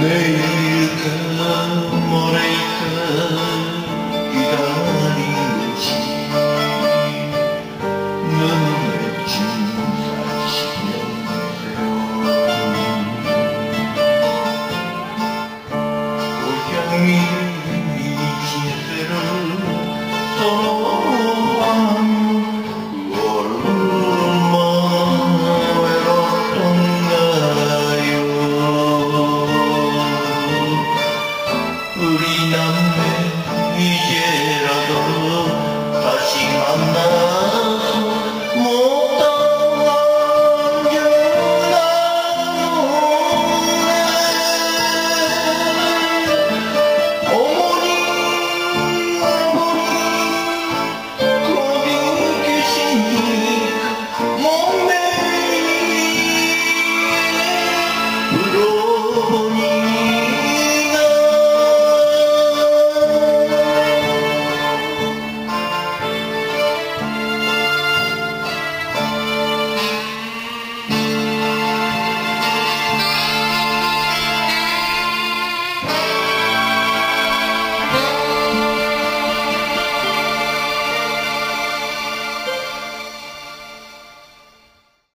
Neydi amore